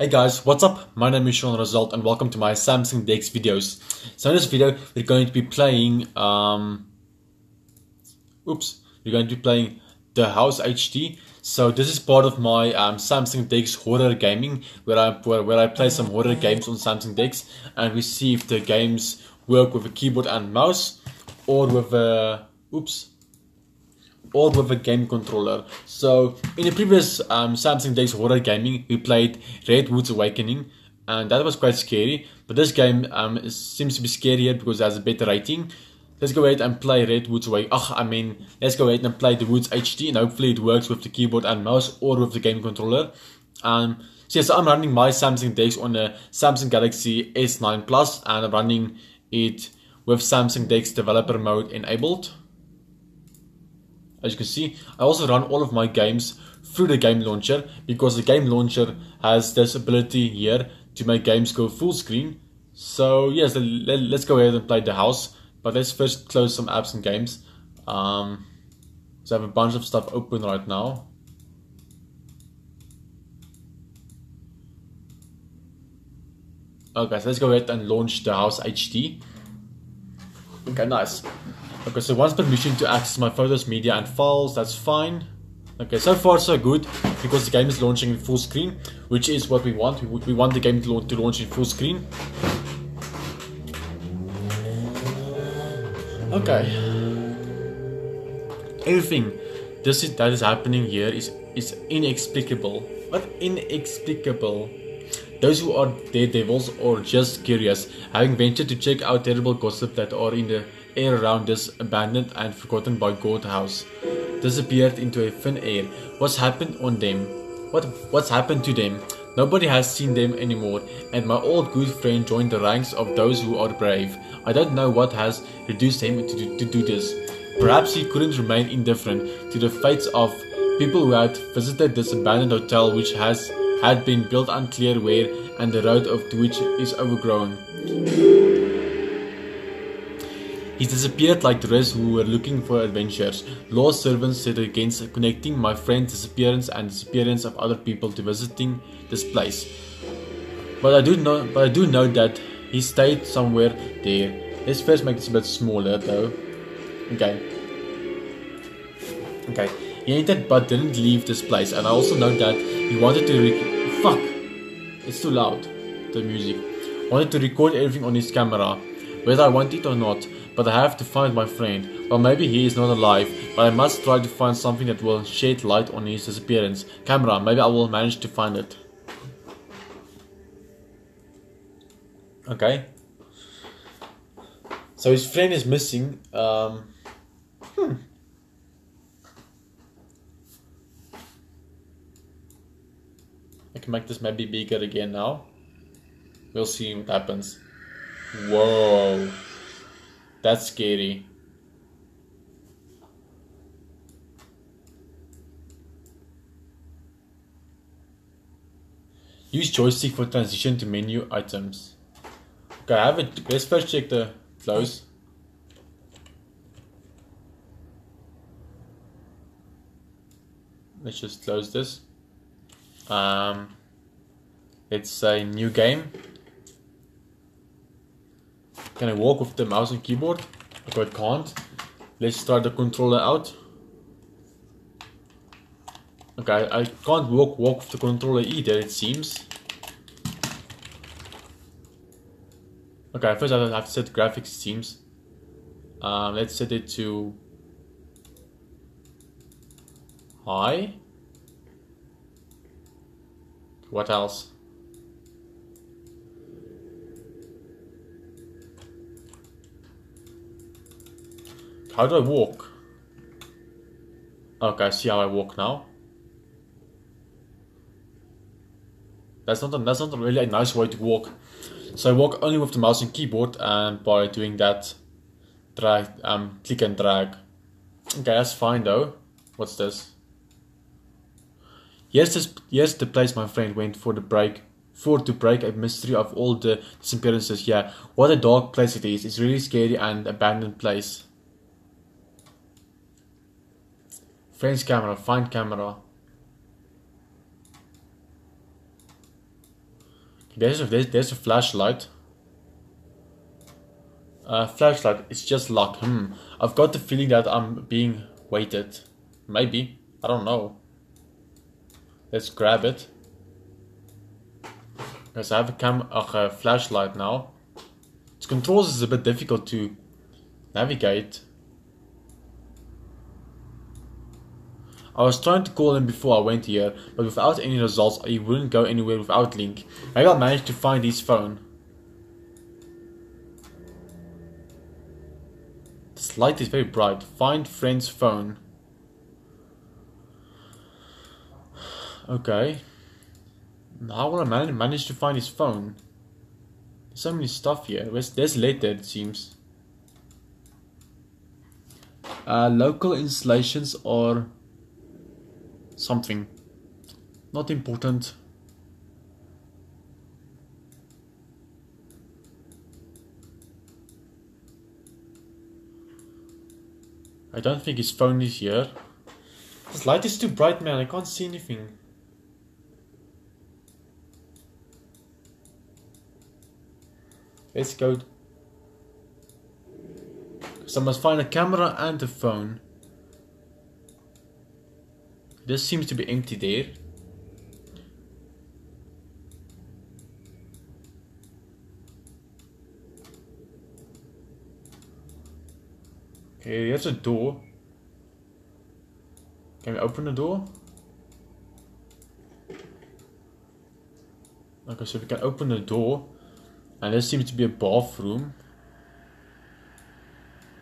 Hey guys, what's up? My name is Shaun Roselt and welcome to my Samsung DeX videos. So in this video, we're going to be playing, um, oops, we're going to be playing The House HD. So this is part of my um, Samsung DeX horror gaming, where I where, where I play some horror games on Samsung DeX and we see if the games work with a keyboard and mouse or with a, oops, or with a game controller. So in the previous um, Samsung DeX horror gaming, we played Redwood's Awakening, and that was quite scary. But this game um, seems to be scarier because it has a better rating. Let's go ahead and play Redwood's Awakening. Oh, I mean, let's go ahead and play the Woods HD, and hopefully it works with the keyboard and mouse or with the game controller. Um, so yes, I'm running my Samsung DeX on the Samsung Galaxy S9 Plus, and I'm running it with Samsung DeX developer mode enabled. As you can see, I also run all of my games through the game launcher because the game launcher has this ability here to make games go full screen. So yes, let's go ahead and play the house. But let's first close some apps and games. Um, so I have a bunch of stuff open right now. Okay, so let's go ahead and launch the house HD. Okay, nice. Okay, so once permission to access my photos, media and files, that's fine. Okay, so far so good, because the game is launching in full screen, which is what we want. We, want the game to, launch, to launch in full screen. Okay. Everything this is, that is happening here is, is inexplicable. What inexplicable? Those who are daredevils or just curious, having ventured to check out terrible gossip that are in the air around this abandoned and forgotten by God house disappeared into a thin air. What's happened on them? What what's happened to them? Nobody has seen them anymore, and my old good friend joined the ranks of those who are brave. I don't know what has reduced him to, to, to do this. Perhaps he couldn't remain indifferent to the fates of people who had visited this abandoned hotel which has had been built unclear where and the road of which is overgrown. He disappeared like the rest who were looking for adventures. Law servants said against connecting my friend's disappearance and disappearance of other people to visiting this place. But I do know but I do know that he stayed somewhere there. Let's first make this a bit smaller though. Okay. Okay. He entered but didn't leave this place and I also know that he wanted to re- fuck it's too loud the music wanted to record everything on his camera whether I want it or not but I have to find my friend. Well, maybe he is not alive, but I must try to find something that will shed light on his disappearance. Camera, maybe I will manage to find it. Okay. So his friend is missing. Um, hmm. I can make this maybe bigger again now. We'll see what happens. Whoa. That's scary. Use joystick for transition to menu items. Okay, I have it. Let's first check the close. Let's just close this. Um, it's a new game. Can I walk with the mouse and keyboard? Okay, I can't. Let's start the controller out. Okay, I can't walk walk with the controller either, it seems. Okay, first I have to set graphics, seems. Um, let's set it to high. What else? How do I walk? Okay, I see how I walk now. That's not a, that's not really a nice way to walk. So I walk only with the mouse and keyboard and by doing that drag um click and drag. Okay, that's fine though. What's this? This here's the place my friend went for the break for to break a mystery of all the disappearances. Yeah, what a dark place it is. It's really scary and abandoned place. Friends camera, find camera. There's a, there's, there's a flashlight. Uh, flashlight, it's just luck. Hmm. I've got the feeling that I'm being weighted. Maybe. I don't know. Let's grab it. Because I have a cam uh, a flashlight now. Its controls is a bit difficult to navigate. I was trying to call him before I went here, but without any results, he wouldn't go anywhere without Link. Maybe I'll manage to find his phone. This light is very bright. Find friend's phone. Okay. How will I man manage to find his phone? There's so many stuff here. There's, there's letter, it seems. Uh, local installations or something. Not important. I don't think his phone is here. This light is too bright, man. I can't see anything. Let's go. So I must find a camera and a phone. This seems to be empty there. Okay, here's a door. Can we open the door? Okay, so we can open the door. And there seems to be a bathroom.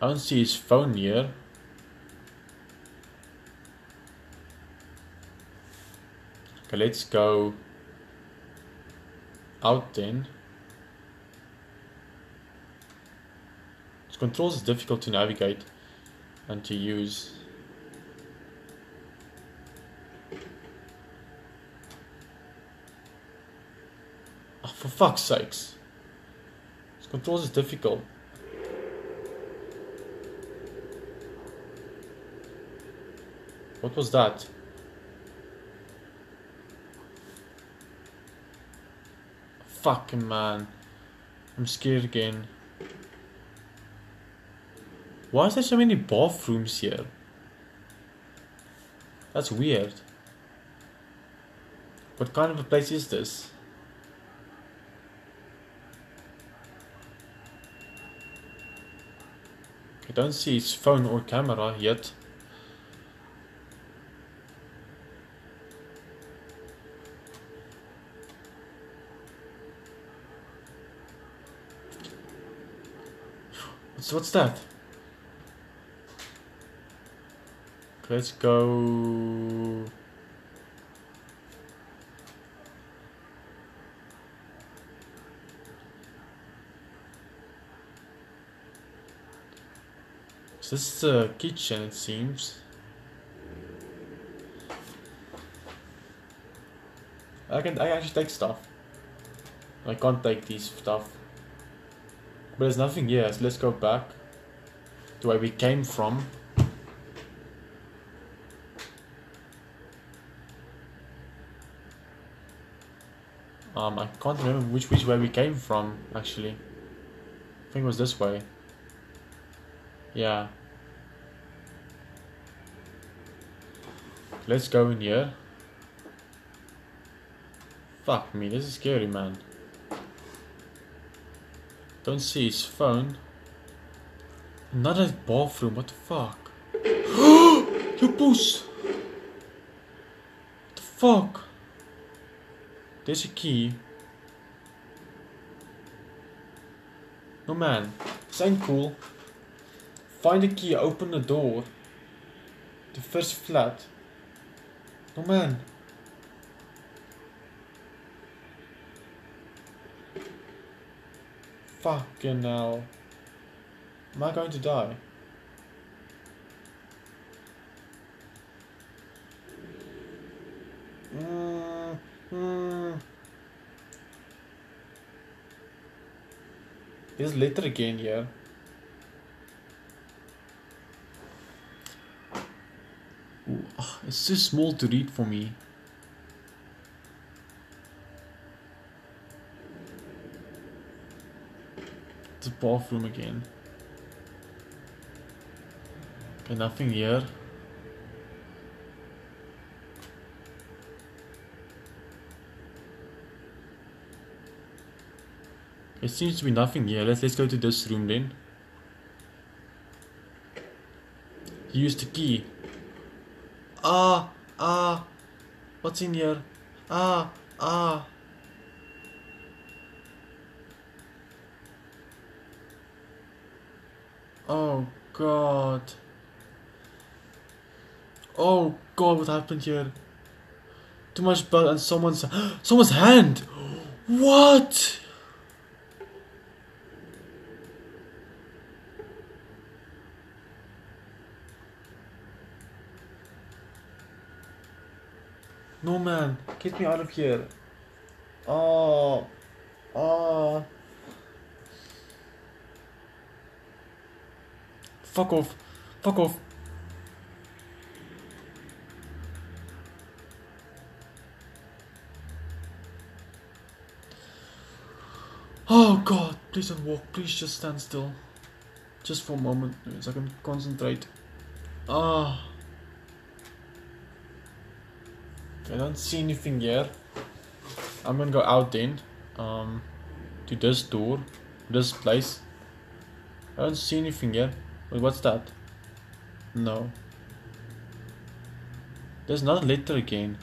I don't see his phone here. Okay, let's go out then. This controls is difficult to navigate and to use. Oh, for fuck's sakes. Controls is difficult. What was that? Fucking man. I'm scared again. Why is there so many bathrooms here? That's weird. What kind of a place is this? I don't see his phone or camera yet. So what's that? Let's go. This is the kitchen, it seems. I can I actually take stuff. I can't take these stuff. But there's nothing here, so let's go back to where we came from. Um, I can't remember which which way we came from, actually. I think it was this way. Yeah. Let's go in here. Fuck me, this is scary, man. Don't see his phone. Another bathroom, what the fuck? you puss! What the fuck? There's a key. No man, this ain't cool. Find the key, open the door. The first flat. No man. Fucking hell. Am I going to die? Mm, mm. There's letter again here. Ooh, oh, it's too small to read for me. the bathroom again. Okay, nothing here. It seems to be nothing here. Let's let's go to this room then. Use the key. Ah, ah. What's in here? Ah, ah. Oh god. Oh god, what happened here? Too much blood and someone's someone's hand. What? No man, get me out of here. Oh, oh. Fuck off. Fuck off. Oh god, please don't walk. Please just stand still. Just for a moment, so I can concentrate. Ah. I don't see anything yet. I'm gonna go out then. Um, to this door, this place. I don't see anything yet. Wait, what's that? No. There's another letter again.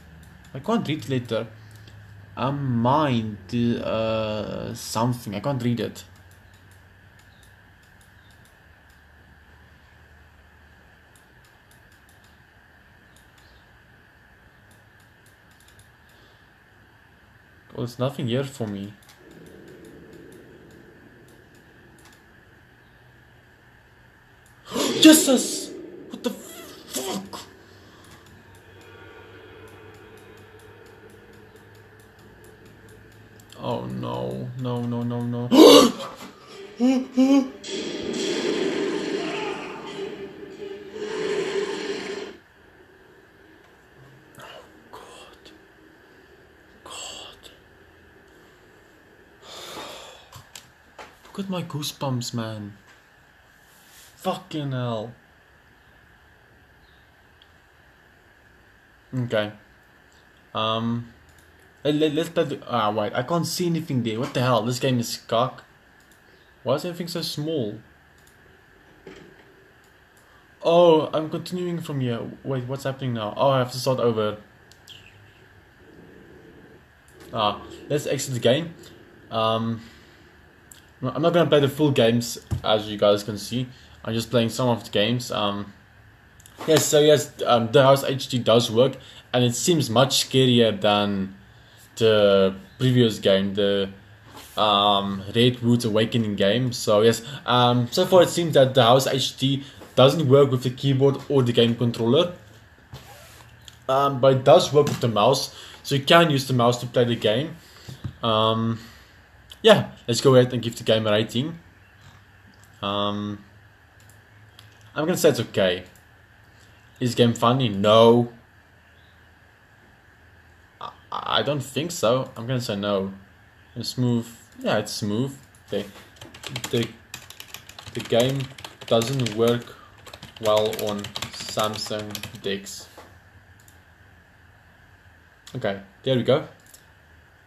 I can't read letter. I'm mind uh, something. I can't read it. Well, there's nothing here for me. Jesus! What the fuck? Oh no, no, no, no, no. At my goosebumps, man. Fucking hell. Okay. Um. Let, us play the. Ah, wait. I can't see anything there. What the hell? This game is cock. Why is everything so small? Oh, I'm continuing from here. Wait, what's happening now? Oh, I have to start over. Ah, let's exit the game. Um. I'm not gonna play the full games as you guys can see. I'm just playing some of the games. Um, yes, so yes, um, the House HD does work, and it seems much scarier than the previous game, the um, Redwood Awakening game. So yes, um, so far it seems that the House HD doesn't work with the keyboard or the game controller, um, but it does work with the mouse. So you can use the mouse to play the game. Um, yeah, let's go ahead and give the game a rating. Um, I'm gonna say it's okay. Is game funny? No. I, I don't think so. I'm gonna say no. It's smooth. Yeah, it's smooth. Okay. The the game doesn't work well on Samsung DeX. Okay, there we go.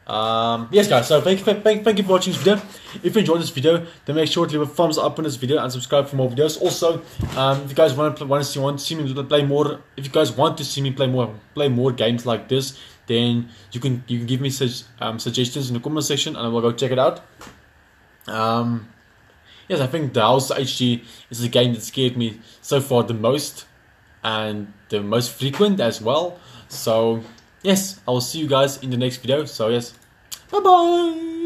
Um, yes guys, so thank you, thank, thank you for watching this video. If you enjoyed this video, then make sure to leave a thumbs up on this video and subscribe for more videos. Also, um, if you guys want to want to see want to see me play more, if you guys want to see me play more play more games like this, then you can you can give me such um, suggestions in the comment section and I will go check it out. Um, yes, I think the House HD is the game that scared me so far the most and the most frequent as well. So yes, I will see you guys in the next video. So yes, bye bye.